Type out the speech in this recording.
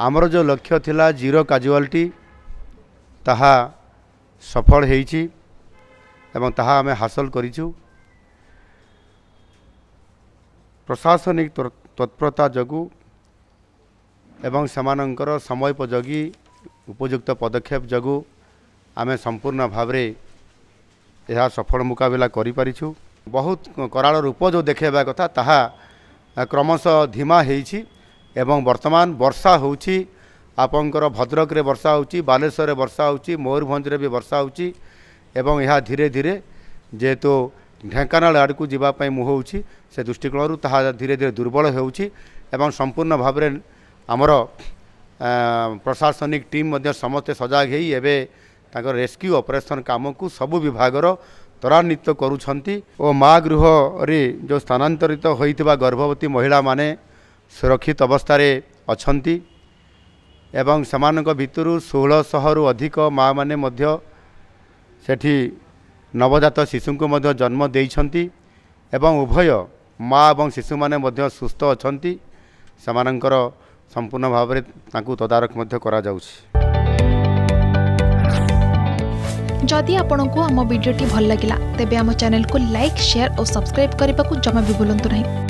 ଆମର ଯେଉଁ ଲକ୍ଷ୍ୟ ଥିଲା ଜିରୋ କାଜୁଆଲିଟି ତାହା ସଫଳ ହେଇଛି ଏବଂ ତାହା ଆମେ ହାସଲ କରିଛୁ। ପ୍ରଶାସନିକ ତତ୍ପରତା ଯୋଗୁଁ ଏବଂ ସେମାନଙ୍କର ସମୟୋପଯୋଗୀ ଉପଯୁକ୍ତ ପଦକ୍ଷେପ ଯୋଗୁଁ ଆମେ ସମ୍ପୂର୍ଣ୍ଣ ଭାବରେ ଏହା ସଫଳ ମୁକାବିଲା କରିପାରିଛୁ। ବହୁତ କରାଳ ରୂପ ଯେଉଁ ଦେଖାଇବା କଥା ତାହା କ୍ରମଶଃ ଧିମା ହେଇଛି। ଏବଂ ବର୍ତ୍ତମାନ ବର୍ଷା ହେଉଛି ଆପଣଙ୍କର ଭଦ୍ରକରେ ବର୍ଷା ହେଉଛି ବାଲେଶ୍ୱରରେ ବର୍ଷା ହେଉଛି ମୟୂରଭଞ୍ଜରେ ବି ବର୍ଷା ହେଉଛି ଏବଂ ଏହା ଧୀରେ ଧୀରେ ଯେହେତୁ ଢେଙ୍କାନାଳ ଆଡ଼କୁ ଯିବା ପାଇଁ ମୁହଁଉଛି ସେ ଦୃଷ୍ଟିକୋଣରୁ ତାହା ଧୀରେ ଧୀରେ ଦୁର୍ବଳ ହେଉଛି ଏବଂ ସମ୍ପୂର୍ଣ୍ଣ ଭାବରେ ଆମର ଆ, ପ୍ରଶାସନିକ ଟିମ୍ ମଧ୍ୟ ସମସ୍ତେ ସଜାଗ ହେଇ ଏବେ ତାଙ୍କର ରେସ୍କ୍ୟୁ ଅପରେସନ୍ କାମକୁ ସବୁ ବିଭାଗର ତ୍ୱରାନ୍ୱିତ କରୁଛନ୍ତି ଓ ମା ଗୃହରେ ଯେଉଁ ସ୍ଥାନାନ୍ତରିତ ହୋଇଥିବା ଗର୍ଭବତୀ ମହିଳାମାନେ ସୁରକ୍ଷିତ ଅବସ୍ଥାରେ ଅଛନ୍ତି ଏବଂ ସେମାନଙ୍କ ଭିତରୁ ଷୋହଳଶହରୁ ଅଧିକ ମାଆମାନେ ମଧ୍ୟ ସେଠି ନବଜାତ ଶିଶୁଙ୍କୁ ମଧ୍ୟ ଜନ୍ମ ଦେଇଛନ୍ତି ଏବଂ ଉଭୟ ମା ଏବଂ ଶିଶୁମାନେ ମଧ୍ୟ ସୁସ୍ଥ ଅଛନ୍ତି। ସେମାନଙ୍କର ସମ୍ପୂର୍ଣ୍ଣ ଭାବରେ ତାଙ୍କୁ ତଦାରଖ ମଧ୍ୟ କରାଯାଉଛି। ଯଦି ଆପଣଙ୍କୁ ଆମ ଭିଡ଼ିଓଟି ଭଲ ଲାଗିଲା ତେବେ ଆମ ଚ୍ୟାନେଲକୁ ଲାଇକ୍ ସେୟାର ଓ ସବସ୍କ୍ରାଇବ୍ କରିବାକୁ ଜମା ବି ଭୁଲନ୍ତୁ ନାହିଁ।